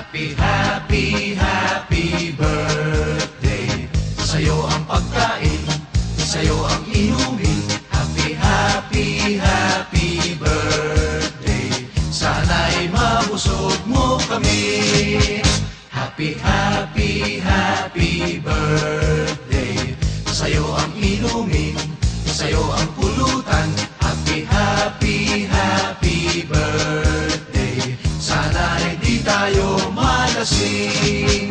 Happy, happy, happy birthday. Sa'yo ang pagkain, sa'yo ang inumin. Happy, happy, happy birthday. Sana'y mabusog mo kami. Happy, happy, happy birthday. Sa'yo ang inumin, sa'yo ang pulutan. Happy, happy, happy birthday. Sana'y di tayo fantasy.